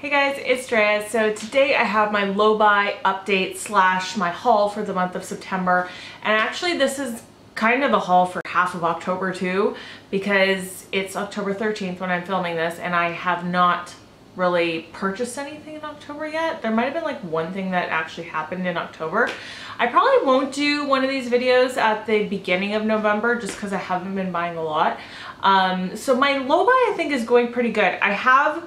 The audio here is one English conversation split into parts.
Hey guys, it's Drea. So today I have my low buy update slash my haul for the month of September. And actually this is kind of a haul for half of October too because it's October 13th when I'm filming this and I have not really purchased anything in October yet. There might have been like one thing that actually happened in October. I probably won't do one of these videos at the beginning of November just because I haven't been buying a lot. Um, so my low buy I think is going pretty good. I have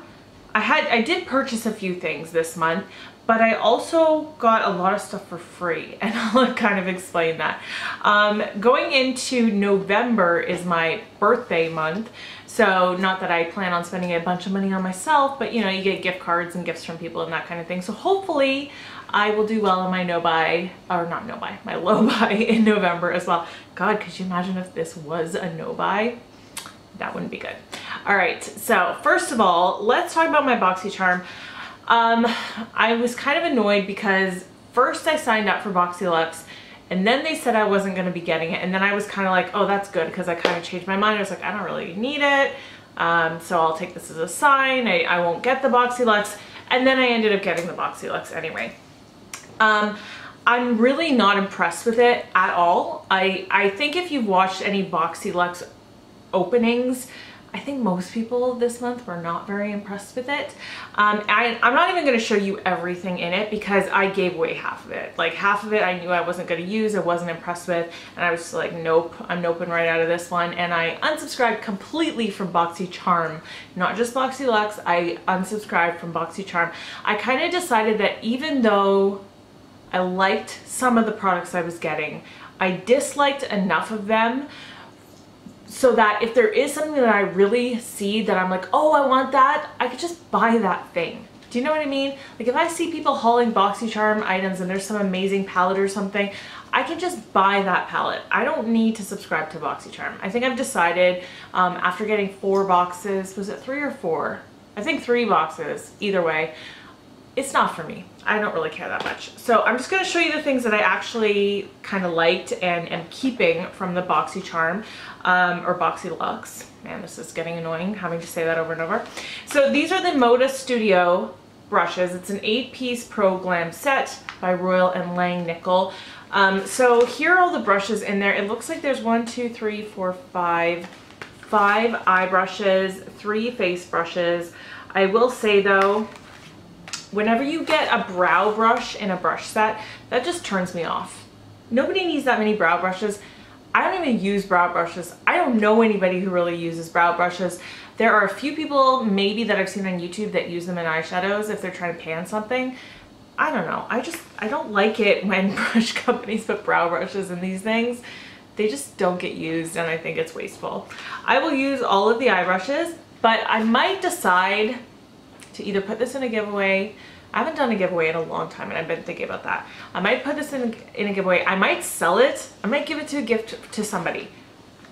I had I did purchase a few things this month, but I also got a lot of stuff for free and I'll kind of explain that. Um, going into November is my birthday month. So not that I plan on spending a bunch of money on myself, but you know, you get gift cards and gifts from people and that kind of thing. So hopefully I will do well in my no buy, or not no buy, my low buy in November as well. God, could you imagine if this was a no buy? That wouldn't be good. All right, so first of all, let's talk about my BoxyCharm. Um, I was kind of annoyed because first I signed up for BoxyLuxe and then they said I wasn't going to be getting it. And then I was kind of like, oh, that's good because I kind of changed my mind. I was like, I don't really need it. Um, so I'll take this as a sign. I, I won't get the BoxyLuxe. And then I ended up getting the BoxyLuxe anyway. Um, I'm really not impressed with it at all. I, I think if you've watched any BoxyLuxe openings, I think most people this month were not very impressed with it. Um, I, am not even going to show you everything in it because I gave away half of it. Like half of it I knew I wasn't going to use, I wasn't impressed with, and I was just like, nope, I'm noping right out of this one. And I unsubscribed completely from BoxyCharm. Not just BoxyLuxe, I unsubscribed from BoxyCharm. I kind of decided that even though I liked some of the products I was getting, I disliked enough of them so that if there is something that I really see that I'm like, oh, I want that, I could just buy that thing. Do you know what I mean? Like if I see people hauling BoxyCharm items and there's some amazing palette or something, I can just buy that palette. I don't need to subscribe to BoxyCharm. I think I've decided um, after getting four boxes, was it three or four? I think three boxes, either way, it's not for me. I don't really care that much. So I'm just gonna show you the things that I actually kind of liked and am keeping from the BoxyCharm um, or BoxyLuxe. Man, this is getting annoying having to say that over and over. So these are the Moda Studio brushes. It's an eight piece Pro Glam set by Royal and Langnickel. Um, so here are all the brushes in there. It looks like there's one, two, three, four, five, five eye brushes, three face brushes. I will say though, Whenever you get a brow brush in a brush set, that just turns me off. Nobody needs that many brow brushes. I don't even use brow brushes. I don't know anybody who really uses brow brushes. There are a few people maybe that I've seen on YouTube that use them in eyeshadows if they're trying to pan something. I don't know. I just, I don't like it when brush companies put brow brushes in these things. They just don't get used and I think it's wasteful. I will use all of the eye brushes, but I might decide to either put this in a giveaway I haven't done a giveaway in a long time and I've been thinking about that. I might put this in, in a giveaway. I might sell it. I might give it to a gift to somebody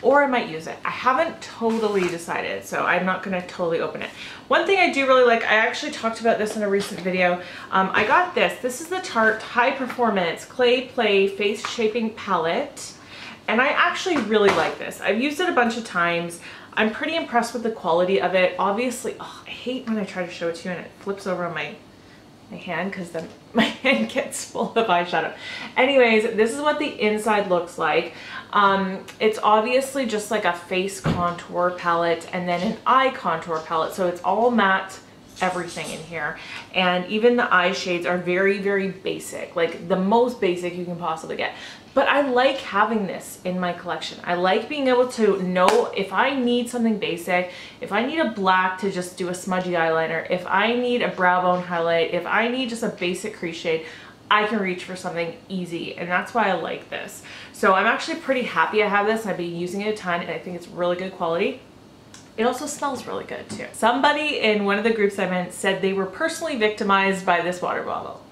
or I might use it. I haven't totally decided, so I'm not gonna totally open it. One thing I do really like, I actually talked about this in a recent video. Um, I got this. This is the Tarte High Performance Clay Play Face Shaping Palette. And I actually really like this. I've used it a bunch of times. I'm pretty impressed with the quality of it. Obviously, oh, I hate when I try to show it to you and it flips over on my my hand because then my hand gets full of eyeshadow. Anyways, this is what the inside looks like. Um, it's obviously just like a face contour palette and then an eye contour palette. So it's all matte everything in here. And even the eye shades are very, very basic, like the most basic you can possibly get. But I like having this in my collection. I like being able to know if I need something basic, if I need a black to just do a smudgy eyeliner, if I need a brow bone highlight, if I need just a basic crease shade, I can reach for something easy and that's why I like this. So I'm actually pretty happy I have this. I've been using it a ton and I think it's really good quality. It also smells really good too. Somebody in one of the groups I'm in said they were personally victimized by this water bottle.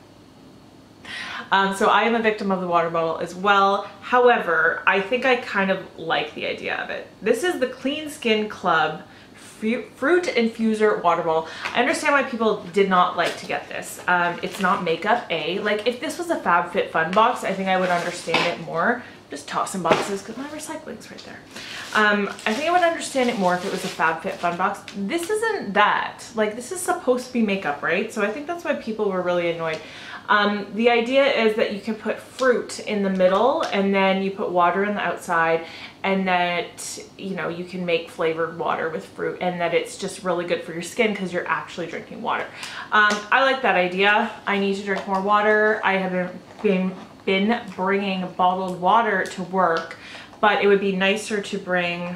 Um, so I am a victim of the water bottle as well. However, I think I kind of like the idea of it. This is the Clean Skin Club fruit infuser water bottle. I understand why people did not like to get this. Um, it's not makeup A. Like if this was a FabFitFun box, I think I would understand it more. just tossing boxes because my recycling's right there. Um, I think I would understand it more if it was a FabFitFun box. This isn't that. Like, this is supposed to be makeup, right? So I think that's why people were really annoyed. Um, the idea is that you can put fruit in the middle and then you put water in the outside and that, you know, you can make flavored water with fruit and that it's just really good for your skin because you're actually drinking water. Um, I like that idea. I need to drink more water. I have been, been bringing bottled water to work, but it would be nicer to bring,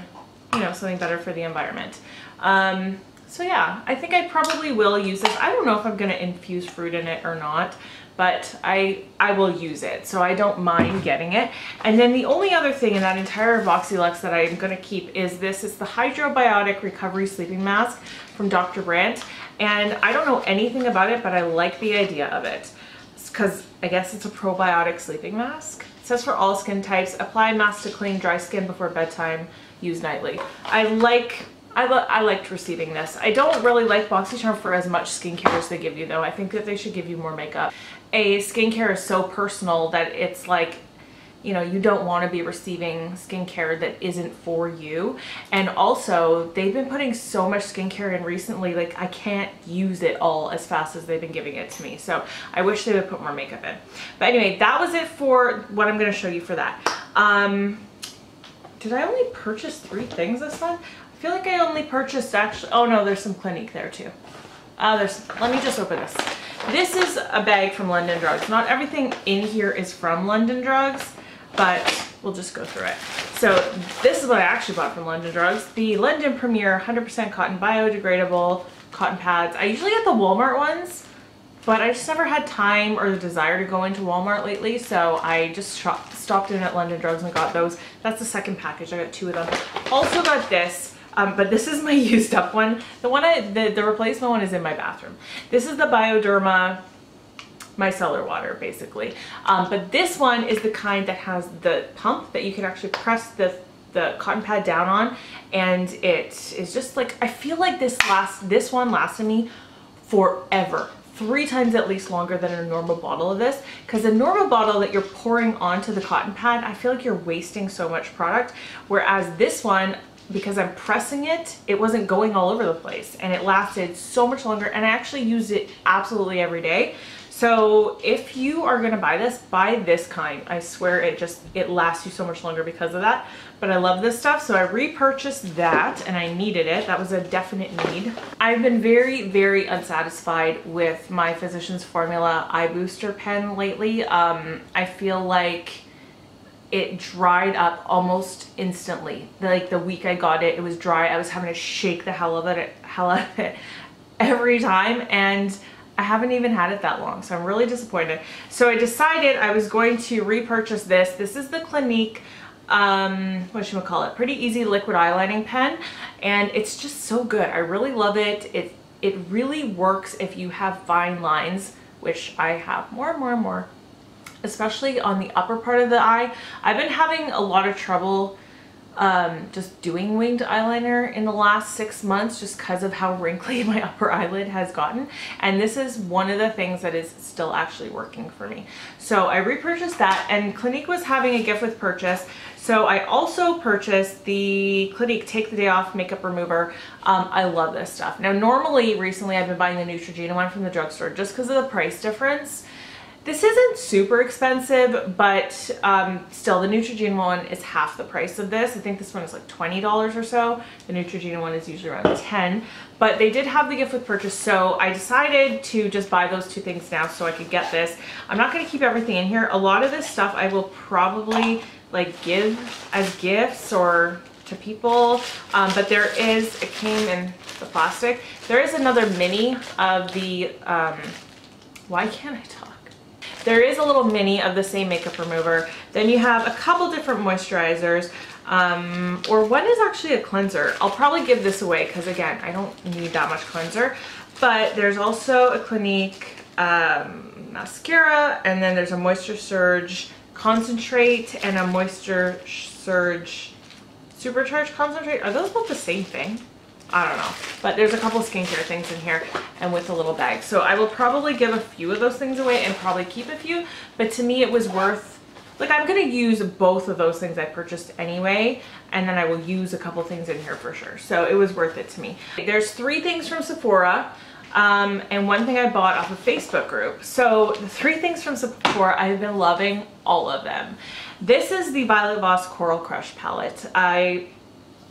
you know, something better for the environment. Um, so yeah, I think I probably will use this. I don't know if I'm gonna infuse fruit in it or not but I, I will use it. So I don't mind getting it. And then the only other thing in that entire BoxyLuxe that I'm gonna keep is this. It's the Hydrobiotic Recovery Sleeping Mask from Dr. Brandt. And I don't know anything about it, but I like the idea of it. Because I guess it's a probiotic sleeping mask. It says for all skin types, apply mask to clean dry skin before bedtime, use nightly. I like I, I liked receiving this. I don't really like BoxyCharm for as much skincare as they give you though. I think that they should give you more makeup. A skincare is so personal that it's like you know, you don't want to be receiving skincare that isn't for you. And also, they've been putting so much skincare in recently, like I can't use it all as fast as they've been giving it to me. So I wish they would put more makeup in. But anyway, that was it for what I'm going to show you for that. Um, did I only purchase three things this month? I feel like I only purchased actually, oh no, there's some Clinique there too. Uh, there's, let me just open this. This is a bag from London Drugs. Not everything in here is from London Drugs, but we'll just go through it. So this is what I actually bought from London Drugs. The London Premier 100% cotton biodegradable cotton pads. I usually get the Walmart ones, but I just never had time or the desire to go into Walmart lately, so I just stopped in at London Drugs and got those. That's the second package. I got two of them. Also got this. Um, but this is my used up one. The one I, the, the replacement one is in my bathroom. This is the Bioderma micellar water basically. Um, but this one is the kind that has the pump that you can actually press the the cotton pad down on and it is just like I feel like this last this one lasted me forever three times at least longer than a normal bottle of this because a normal bottle that you're pouring onto the cotton pad I feel like you're wasting so much product whereas this one because I'm pressing it, it wasn't going all over the place and it lasted so much longer and I actually used it absolutely every day. So if you are gonna buy this, buy this kind. I swear it just, it lasts you so much longer because of that. But I love this stuff, so I repurchased that and I needed it. That was a definite need. I've been very, very unsatisfied with my Physicians Formula Eye Booster pen lately. Um, I feel like it dried up almost instantly. Like the week I got it, it was dry. I was having to shake the hell of it, hell out of it every time and I haven't even had it that long, so I'm really disappointed. So I decided I was going to repurchase this. This is the Clinique, um, what should we call it? Pretty Easy Liquid Eyelining Pen, and it's just so good. I really love it. It, it really works if you have fine lines, which I have more and more and more especially on the upper part of the eye. I've been having a lot of trouble um, just doing winged eyeliner in the last six months just because of how wrinkly my upper eyelid has gotten and this is one of the things that is still actually working for me. So I repurchased that and Clinique was having a gift with purchase so I also purchased the Clinique Take the Day Off Makeup Remover. Um, I love this stuff. Now normally recently I've been buying the Neutrogena one from the drugstore just because of the price difference. This isn't super expensive, but um, still the Neutrogena one is half the price of this. I think this one is like $20 or so. The Neutrogena one is usually around 10, but they did have the gift with purchase. So I decided to just buy those two things now so I could get this. I'm not gonna keep everything in here. A lot of this stuff I will probably like give as gifts or to people, um, but there is, it came in the plastic. There is another mini of the, um, why can't I talk? There is a little mini of the same makeup remover. Then you have a couple different moisturizers. Um, or one is actually a cleanser. I'll probably give this away because again, I don't need that much cleanser. But there's also a Clinique um, mascara and then there's a Moisture Surge concentrate and a Moisture Surge supercharged concentrate. Are those both the same thing? I don't know. But there's a couple skincare things in here and with a little bag. So I will probably give a few of those things away and probably keep a few. But to me, it was worth like I'm gonna use both of those things I purchased anyway and then I will use a couple things in here for sure so it was worth it to me there's three things from Sephora um, and one thing I bought off a Facebook group so the three things from Sephora I've been loving all of them this is the Violet Voss Coral Crush palette I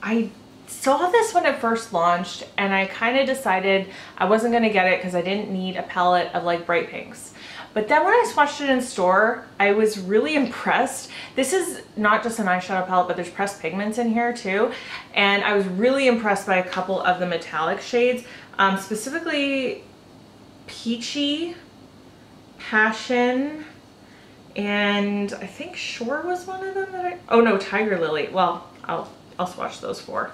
I saw this when it first launched and I kind of decided I wasn't going to get it because I didn't need a palette of like bright pinks. But then when I swatched it in store, I was really impressed. This is not just an eyeshadow palette, but there's pressed pigments in here too. And I was really impressed by a couple of the metallic shades, um, specifically Peachy, Passion, and I think Shore was one of them that I, oh no, Tiger Lily. Well, I'll, I'll swatch those four.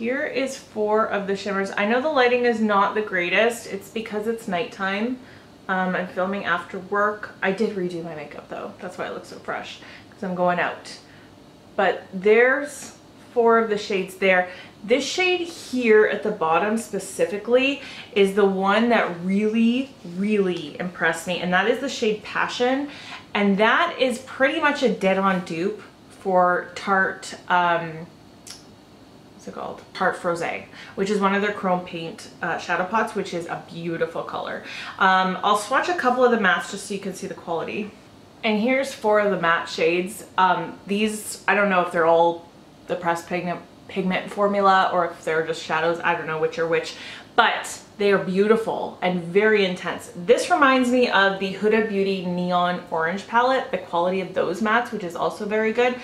Here is four of the shimmers. I know the lighting is not the greatest. It's because it's nighttime. Um, I'm filming after work. I did redo my makeup though. That's why it looks so fresh because I'm going out. But there's four of the shades there. This shade here at the bottom specifically is the one that really, really impressed me. And that is the shade Passion. And that is pretty much a dead-on dupe for Tarte um, what's it called? Tarte Frosé, which is one of their chrome paint uh, shadow pots, which is a beautiful color. Um, I'll swatch a couple of the mattes just so you can see the quality. And here's four of the matte shades. Um, these, I don't know if they're all the pressed pigment, pigment formula or if they're just shadows. I don't know which are which, but they are beautiful and very intense. This reminds me of the Huda Beauty Neon Orange palette, the quality of those mattes, which is also very good.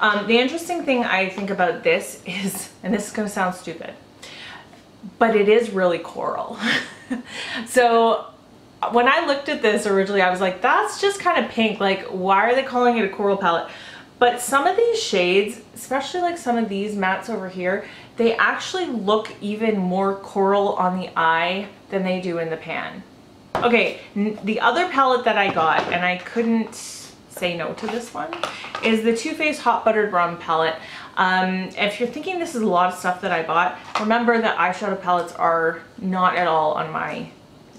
Um, the interesting thing I think about this is, and this is to sound stupid, but it is really coral. so when I looked at this originally, I was like, that's just kind of pink. Like, why are they calling it a coral palette? But some of these shades, especially like some of these mattes over here, they actually look even more coral on the eye than they do in the pan. Okay, the other palette that I got, and I couldn't say no to this one is the Too Faced Hot Buttered Rum palette. Um, if you're thinking this is a lot of stuff that I bought, remember that eyeshadow palettes are not at all on my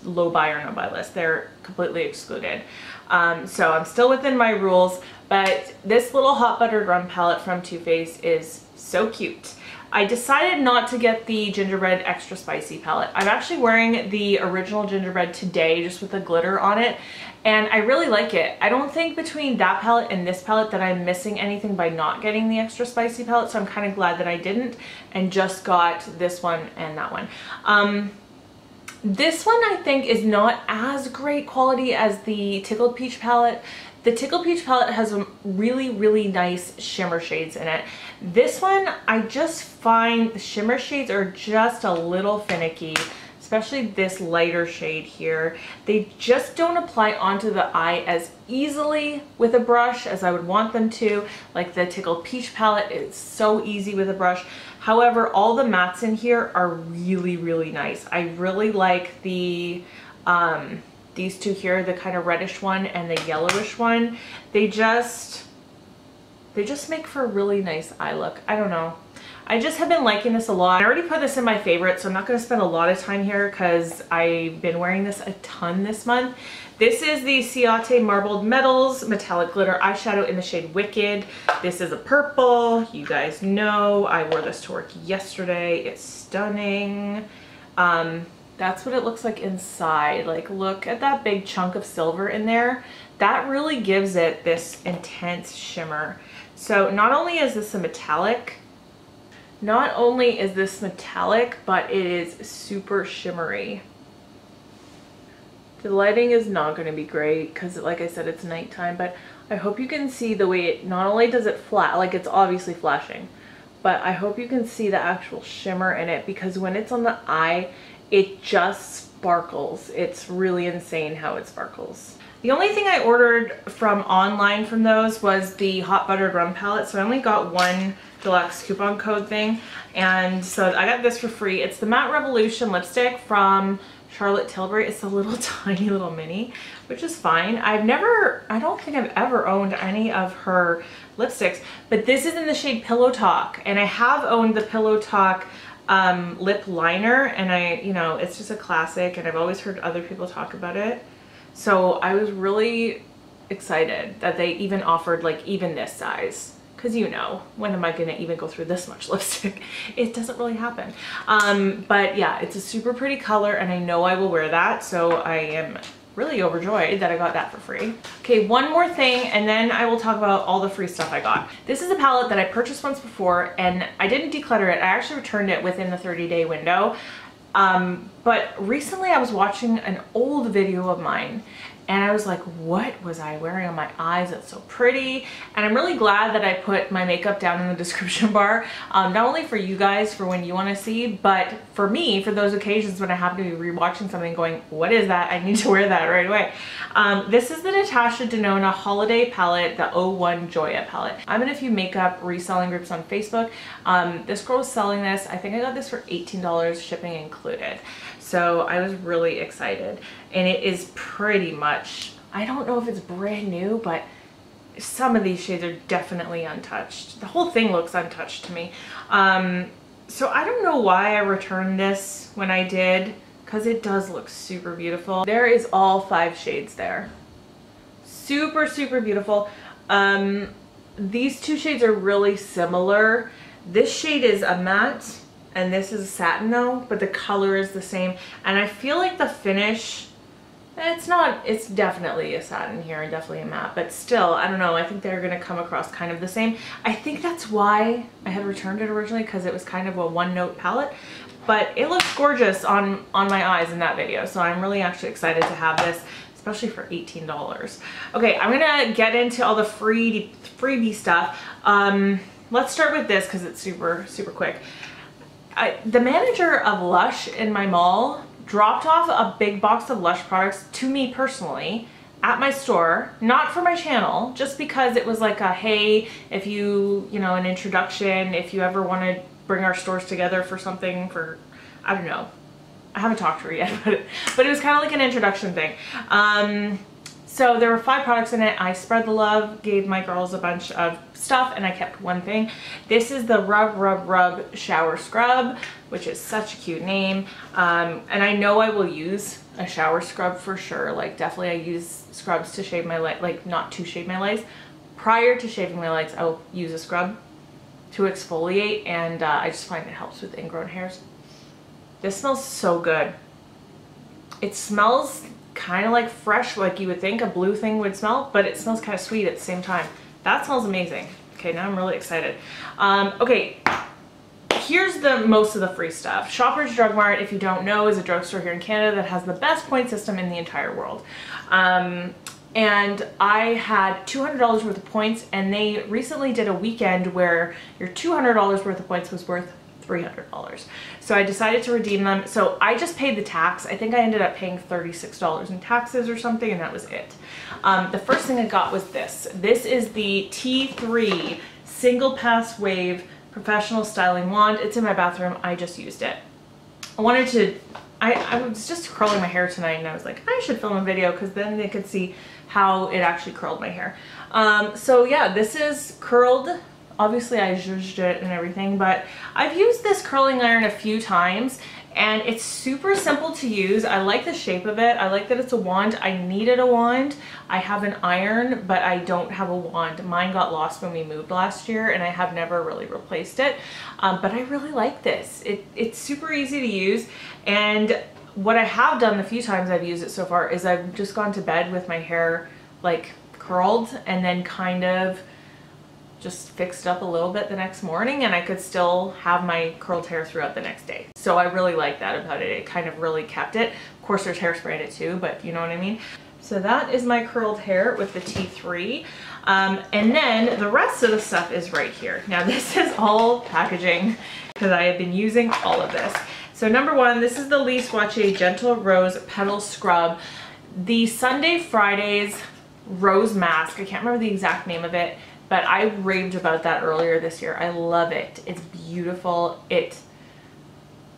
low buy or no buy list. They're completely excluded. Um, so I'm still within my rules, but this little Hot Buttered Rum palette from Too Faced is so cute. I decided not to get the gingerbread extra spicy palette. I'm actually wearing the original gingerbread today just with the glitter on it and I really like it. I don't think between that palette and this palette that I'm missing anything by not getting the extra spicy palette so I'm kind of glad that I didn't and just got this one and that one. Um, this one I think is not as great quality as the Tickled Peach palette. The Tickle Peach palette has some really, really nice shimmer shades in it. This one, I just find the shimmer shades are just a little finicky, especially this lighter shade here. They just don't apply onto the eye as easily with a brush as I would want them to. Like the Tickle Peach palette is so easy with a brush. However, all the mattes in here are really, really nice. I really like the, um, these two here, the kind of reddish one and the yellowish one, they just, they just make for a really nice eye look. I don't know. I just have been liking this a lot. I already put this in my favorite, so I'm not going to spend a lot of time here because I've been wearing this a ton this month. This is the Ciate Marbled Metals Metallic Glitter Eyeshadow in the shade Wicked. This is a purple. You guys know I wore this to work yesterday. It's stunning. Um, that's what it looks like inside. Like look at that big chunk of silver in there. That really gives it this intense shimmer. So not only is this a metallic, not only is this metallic, but it is super shimmery. The lighting is not going to be great because like I said, it's nighttime, but I hope you can see the way it, not only does it flat, like it's obviously flashing, but I hope you can see the actual shimmer in it because when it's on the eye, it just sparkles. It's really insane how it sparkles. The only thing I ordered from online from those was the hot buttered rum palette. So I only got one deluxe coupon code thing. And so I got this for free. It's the Matte Revolution lipstick from Charlotte Tilbury. It's a little tiny little mini, which is fine. I've never, I don't think I've ever owned any of her lipsticks, but this is in the shade Pillow Talk. And I have owned the Pillow Talk um, lip liner and I, you know, it's just a classic and I've always heard other people talk about it. So I was really excited that they even offered like even this size because you know when am I gonna even go through this much lipstick it doesn't really happen um, but yeah it's a super pretty color and I know I will wear that so I am really overjoyed that I got that for free. Okay, one more thing and then I will talk about all the free stuff I got. This is a palette that I purchased once before and I didn't declutter it. I actually returned it within the 30 day window. Um, but recently I was watching an old video of mine and I was like, what was I wearing on my eyes? That's so pretty. And I'm really glad that I put my makeup down in the description bar, um, not only for you guys for when you want to see, but for me, for those occasions when I happen to be rewatching something going, what is that? I need to wear that right away. Um, this is the Natasha Denona Holiday Palette, the 01 Joya palette. I'm in a few makeup reselling groups on Facebook. Um, this girl was selling this. I think I got this for $18, shipping included. So I was really excited and it is pretty much, I don't know if it's brand new, but some of these shades are definitely untouched. The whole thing looks untouched to me. Um, so I don't know why I returned this when I did because it does look super beautiful. There is all five shades there. Super, super beautiful. Um, these two shades are really similar. This shade is a matte and this is satin though, but the color is the same. And I feel like the finish, it's not, it's definitely a satin here and definitely a matte, but still, I don't know, I think they're gonna come across kind of the same. I think that's why I had returned it originally because it was kind of a one note palette, but it looks gorgeous on, on my eyes in that video. So I'm really actually excited to have this especially for $18. Okay, I'm gonna get into all the free freebie stuff. Um, let's start with this because it's super, super quick. I, the manager of Lush in my mall dropped off a big box of Lush products to me personally at my store, not for my channel, just because it was like a, hey, if you, you know, an introduction, if you ever want to bring our stores together for something for, I don't know. I haven't talked to her yet, but, but it was kind of like an introduction thing. Um, so there were five products in it. I spread the love, gave my girls a bunch of stuff, and I kept one thing. This is the Rub Rub Rub Shower Scrub, which is such a cute name. Um, and I know I will use a shower scrub for sure. Like definitely I use scrubs to shave my leg, like not to shave my legs. Prior to shaving my legs, I'll use a scrub to exfoliate and uh, I just find it helps with ingrown hairs. This smells so good. It smells kind of like fresh, like you would think a blue thing would smell, but it smells kind of sweet at the same time. That smells amazing. Okay, now I'm really excited. Um, okay, here's the most of the free stuff. Shoppers Drug Mart, if you don't know, is a drugstore here in Canada that has the best point system in the entire world. Um, and I had $200 worth of points and they recently did a weekend where your $200 worth of points was worth $300. So I decided to redeem them. So I just paid the tax. I think I ended up paying $36 in taxes or something and that was it. Um, the first thing I got was this. This is the T3 Single Pass Wave Professional Styling Wand. It's in my bathroom. I just used it. I wanted to, I, I was just curling my hair tonight and I was like, I should film a video because then they could see how it actually curled my hair. Um, so yeah, this is curled Obviously I zhuzhed it and everything, but I've used this curling iron a few times and it's super simple to use. I like the shape of it. I like that it's a wand. I needed a wand. I have an iron, but I don't have a wand. Mine got lost when we moved last year and I have never really replaced it. Um, but I really like this. It, it's super easy to use and what I have done the few times I've used it so far is I've just gone to bed with my hair like curled and then kind of just fixed up a little bit the next morning and I could still have my curled hair throughout the next day. So I really like that about it. It kind of really kept it. Of course there's hairspray in it too, but you know what I mean? So that is my curled hair with the T3. Um, and then the rest of the stuff is right here. Now this is all packaging because I have been using all of this. So number one, this is the Lise Watier Gentle Rose Petal Scrub. The Summer Fridays Rose Mask, I can't remember the exact name of it, but I raved about that earlier this year. I love it. It's beautiful. It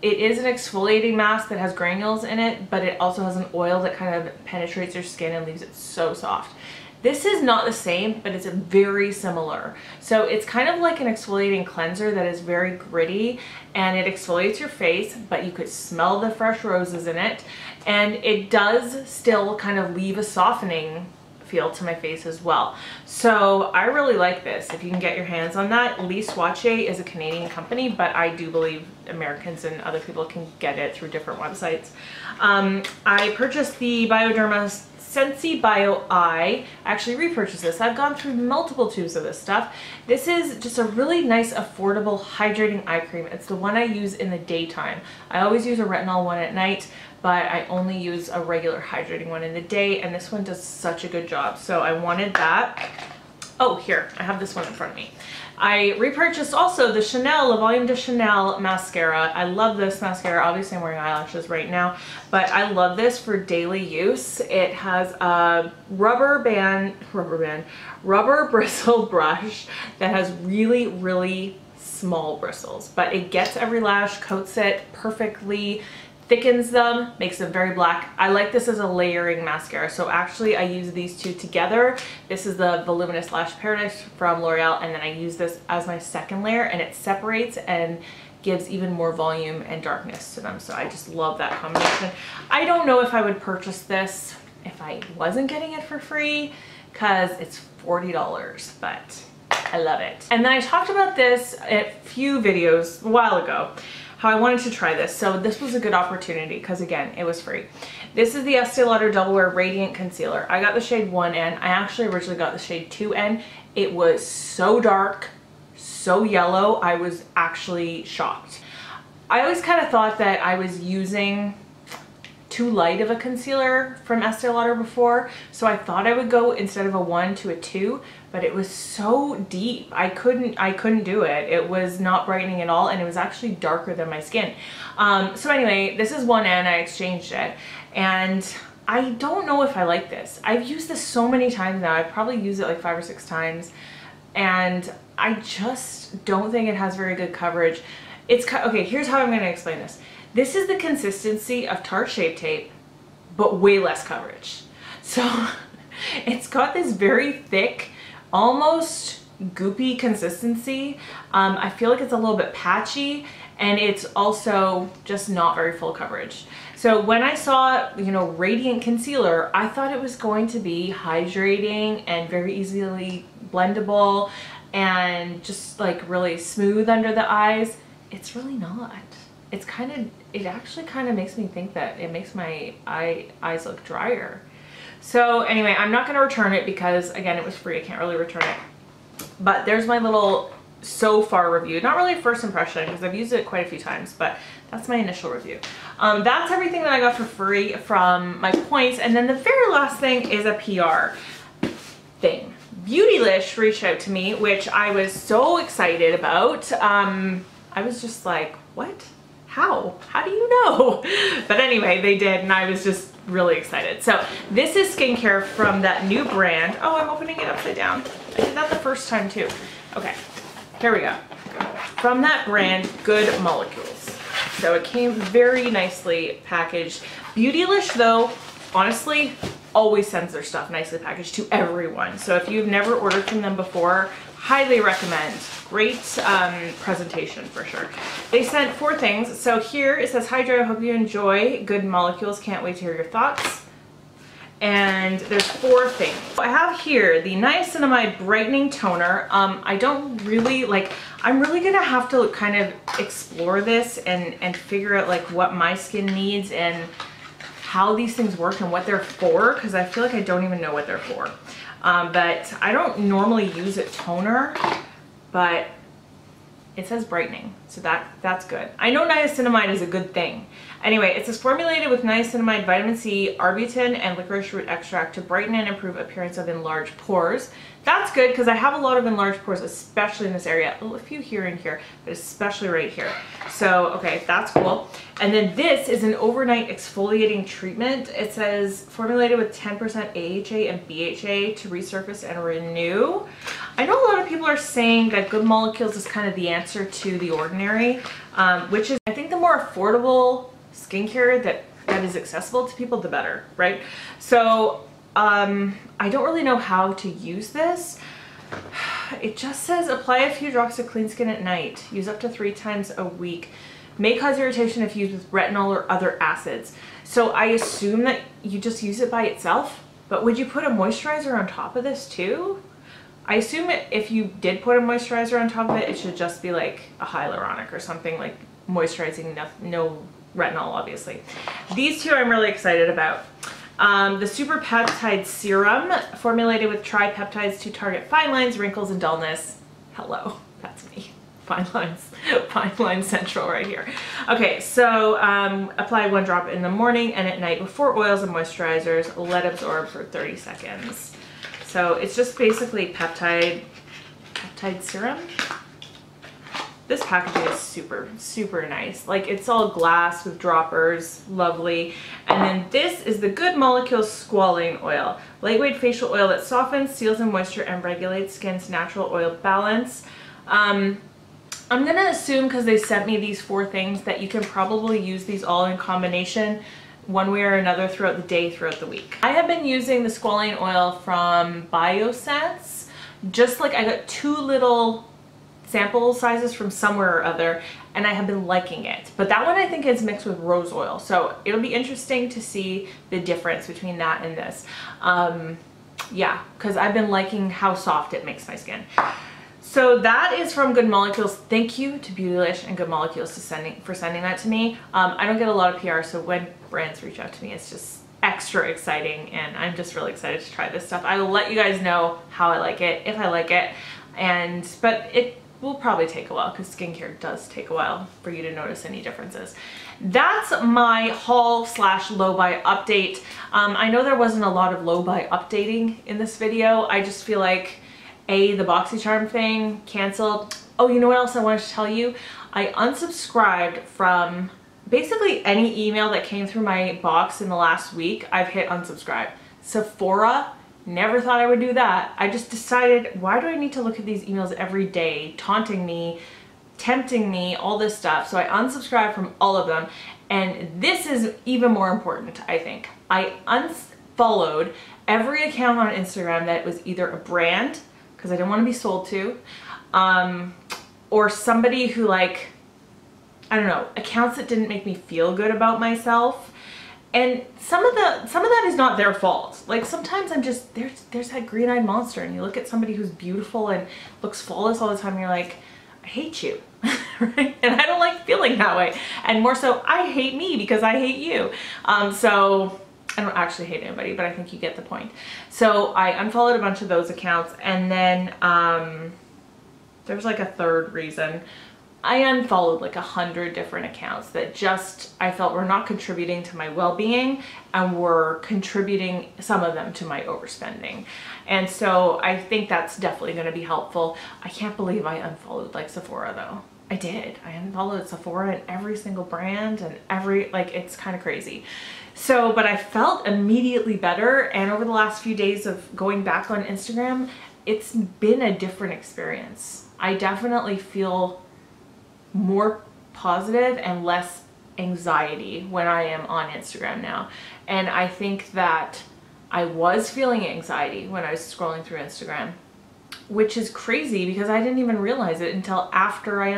it is an exfoliating mask that has granules in it, but it also has an oil that kind of penetrates your skin and leaves it so soft. This is not the same, but it's very similar. So it's kind of like an exfoliating cleanser that is very gritty and it exfoliates your face, but you could smell the fresh roses in it. And it does still kind of leave a softening feel to my face as well. So I really like this. If you can get your hands on that, Lise Watier is a Canadian company, but I do believe Americans and other people can get it through different websites. Um, I purchased the Bioderma Sensi Bio Eye. I actually repurchased this. I've gone through multiple tubes of this stuff. This is just a really nice, affordable, hydrating eye cream. It's the one I use in the daytime. I always use a retinol one at night, but I only use a regular hydrating one in the day, and this one does such a good job. So I wanted that. Oh, here, I have this one in front of me. I repurchased also the Chanel Le Volume de Chanel mascara. I love this mascara. Obviously, I'm wearing eyelashes right now, but I love this for daily use. It has a rubber band, rubber band, rubber bristle brush that has really, really small bristles, but it gets every lash, coats it perfectly thickens them, makes them very black. I like this as a layering mascara. So actually I use these two together. This is the Voluminous Lash Paradise from L'Oreal and then I use this as my second layer and it separates and gives even more volume and darkness to them. So I just love that combination. I don't know if I would purchase this if I wasn't getting it for free because it's $40, but I love it. And then I talked about this a few videos a while ago how I wanted to try this. So this was a good opportunity because again, it was free. This is the Estee Lauder Double Wear Radiant Concealer. I got the shade 1N. I actually originally got the shade 2N. It was so dark, so yellow, I was actually shocked. I always kind of thought that I was using too light of a concealer from Estee Lauder before, so I thought I would go instead of a one to a two, but it was so deep. I couldn't, I couldn't do it. It was not brightening at all, and it was actually darker than my skin. Um, so anyway, this is one end, I exchanged it, and I don't know if I like this. I've used this so many times now. I've probably used it like five or six times, and I just don't think it has very good coverage. It's, okay, here's how I'm gonna explain this. This is the consistency of Tarte Shape Tape, but way less coverage. So it's got this very thick, almost goopy consistency. Um, I feel like it's a little bit patchy and it's also just not very full coverage. So when I saw, you know, Radiant Concealer, I thought it was going to be hydrating and very easily blendable and just like really smooth under the eyes. It's really not it's kind of, it actually kind of makes me think that it makes my eye eyes look drier. So anyway, I'm not going to return it because again, it was free. I can't really return it. But there's my little so far review. Not really first impression because I've used it quite a few times, but that's my initial review. Um, that's everything that I got for free from my points. And then the very last thing is a PR thing. Beautylish reached out to me, which I was so excited about. Um, I was just like, what? how? How do you know? But anyway, they did and I was just really excited. So this is skincare from that new brand. Oh, I'm opening it upside down. I did that the first time too. Okay, here we go. From that brand, Good Molecules. So it came very nicely packaged. Beautylish though, honestly, always sends their stuff nicely packaged to everyone. So if you've never ordered from them before, highly recommend. Great um, presentation for sure. They sent four things. So here it says, I hope you enjoy. Good molecules, can't wait to hear your thoughts. And there's four things. I have here the Niacinamide Brightening Toner. Um, I don't really, like, I'm really gonna have to kind of explore this and, and figure out like what my skin needs and how these things work and what they're for because I feel like I don't even know what they're for. Um, but I don't normally use a toner, but it says brightening, so that that's good. I know niacinamide is a good thing. Anyway, it says formulated with niacinamide, vitamin C, arbutin, and licorice root extract to brighten and improve appearance of enlarged pores. That's good because I have a lot of enlarged pores, especially in this area. A few here and here, but especially right here. So, okay, that's cool. And then this is an overnight exfoliating treatment. It says formulated with 10% AHA and BHA to resurface and renew. I know a lot of people are saying that Good Molecules is kind of the answer to The Ordinary, um, which is, I think, the more affordable skincare that, that is accessible to people, the better, right? So um, I don't really know how to use this. It just says apply a few drops of clean skin at night. Use up to three times a week. May cause irritation if used with retinol or other acids. So I assume that you just use it by itself, but would you put a moisturizer on top of this too? I assume if you did put a moisturizer on top of it, it should just be like a hyaluronic or something like moisturizing, no, no retinol obviously. These two I'm really excited about. Um, the Super Peptide Serum, formulated with tripeptides to target fine lines, wrinkles, and dullness. Hello, that's me. Fine lines, fine line central right here. Okay, so um, apply one drop in the morning and at night before oils and moisturizers. Let absorb for 30 seconds. So it's just basically peptide, peptide serum. This packaging is super, super nice. Like it's all glass with droppers, lovely. And then this is the Good Molecules Squalane Oil. Lightweight facial oil that softens, seals in moisture, and regulates skin's natural oil balance. Um, I'm gonna assume because they sent me these four things that you can probably use these all in combination one way or another throughout the day, throughout the week. I have been using the squalane oil from Biossance. Just like I got two little sample sizes from somewhere or other and I have been liking it. But that one I think is mixed with rose oil. So it'll be interesting to see the difference between that and this. Um, yeah, because I've been liking how soft it makes my skin. So that is from Good Molecules. Thank you to Beautylish and Good Molecules sending, for sending that to me. Um, I don't get a lot of PR, so when brands reach out to me, it's just extra exciting and I'm just really excited to try this stuff. I will let you guys know how I like it, if I like it. And, but it will probably take a while because skincare does take a while for you to notice any differences. That's my haul slash low buy update. Um, I know there wasn't a lot of low buy updating in this video. I just feel like A, the BoxyCharm thing canceled. Oh, you know what else I wanted to tell you? I unsubscribed from basically any email that came through my box in the last week. I've hit unsubscribe. Sephora Never thought I would do that. I just decided, why do I need to look at these emails every day, taunting me, tempting me, all this stuff. So I unsubscribed from all of them. And this is even more important, I think. I unfollowed every account on Instagram that was either a brand, because I didn't want to be sold to, um, or somebody who like, I don't know, accounts that didn't make me feel good about myself and some of the some of that is not their fault. Like sometimes i'm just there's there's that green-eyed monster and you look at somebody who's beautiful and looks flawless all the time you're like i hate you. Right? And i don't like feeling that way. And more so i hate me because i hate you. Um so I don't actually hate anybody, but I think you get the point. So I unfollowed a bunch of those accounts and then um, there was like a third reason I unfollowed like a hundred different accounts that just I felt were not contributing to my well-being and were contributing some of them to my overspending. And so I think that's definitely going to be helpful. I can't believe I unfollowed like Sephora though. I did. I unfollowed Sephora and every single brand and every like it's kind of crazy. So, but I felt immediately better and over the last few days of going back on Instagram, it's been a different experience. I definitely feel more positive and less anxiety when I am on Instagram now. And I think that I was feeling anxiety when I was scrolling through Instagram, which is crazy because I didn't even realize it until after I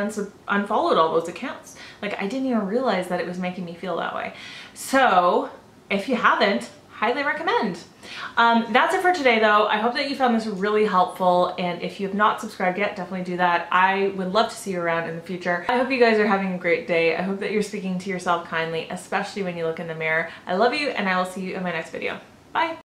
unfollowed all those accounts. Like I didn't even realize that it was making me feel that way. So if you haven't, highly recommend. Um, that's it for today though. I hope that you found this really helpful and if you have not subscribed yet, definitely do that. I would love to see you around in the future. I hope you guys are having a great day. I hope that you're speaking to yourself kindly, especially when you look in the mirror. I love you and I will see you in my next video. Bye!